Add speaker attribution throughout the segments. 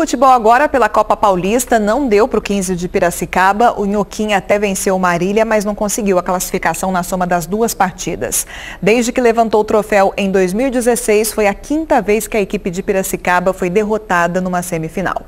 Speaker 1: Futebol agora pela Copa Paulista não deu para o 15 de Piracicaba. O Nhoquim até venceu o Marília, mas não conseguiu a classificação na soma das duas partidas. Desde que levantou o troféu em 2016, foi a quinta vez que a equipe de Piracicaba foi derrotada numa semifinal.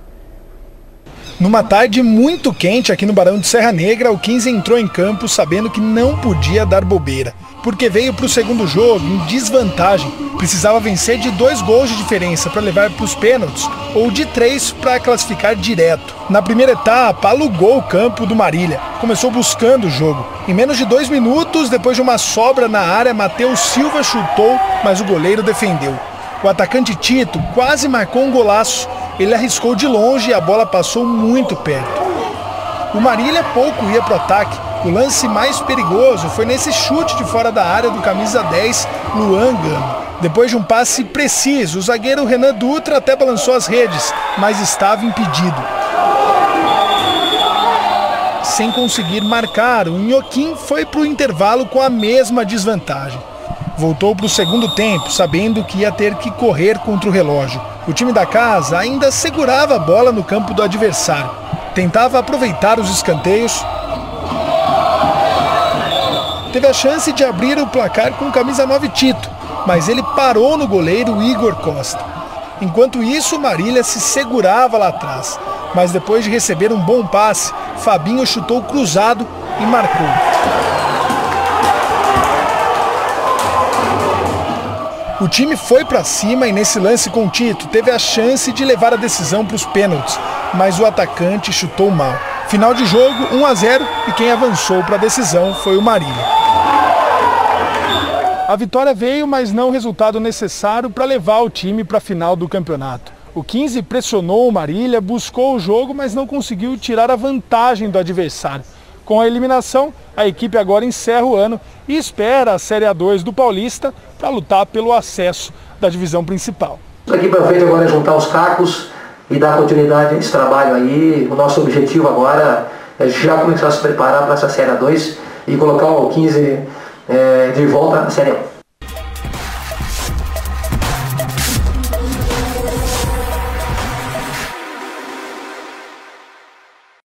Speaker 2: Numa tarde muito quente aqui no Barão de Serra Negra, o 15 entrou em campo sabendo que não podia dar bobeira, porque veio para o segundo jogo em desvantagem. Precisava vencer de dois gols de diferença para levar para os pênaltis ou de três para classificar direto. Na primeira etapa, alugou o campo do Marília. Começou buscando o jogo. Em menos de dois minutos, depois de uma sobra na área, Matheus Silva chutou, mas o goleiro defendeu. O atacante Tito quase marcou um golaço ele arriscou de longe e a bola passou muito perto. O Marília pouco ia para o ataque. O lance mais perigoso foi nesse chute de fora da área do camisa 10, Luan Gama. Depois de um passe preciso, o zagueiro Renan Dutra até balançou as redes, mas estava impedido. Sem conseguir marcar, o Nhoquim foi para o intervalo com a mesma desvantagem. Voltou para o segundo tempo, sabendo que ia ter que correr contra o relógio. O time da casa ainda segurava a bola no campo do adversário. Tentava aproveitar os escanteios. Teve a chance de abrir o placar com camisa 9 Tito, mas ele parou no goleiro Igor Costa. Enquanto isso, Marília se segurava lá atrás. Mas depois de receber um bom passe, Fabinho chutou cruzado e marcou. O time foi para cima e nesse lance com o Tito teve a chance de levar a decisão para os pênaltis, mas o atacante chutou mal. Final de jogo 1 a 0 e quem avançou para a decisão foi o Marília. A vitória veio, mas não o resultado necessário para levar o time para a final do campeonato. O 15 pressionou o Marília, buscou o jogo, mas não conseguiu tirar a vantagem do adversário. Com a eliminação, a equipe agora encerra o ano e espera a Série A2 do Paulista para lutar pelo acesso da divisão principal.
Speaker 3: Daqui para frente agora é juntar os cacos e dar continuidade a esse trabalho aí. O nosso objetivo agora é já começar a se preparar para essa Série A2 e colocar o 15 é, de volta na Série A.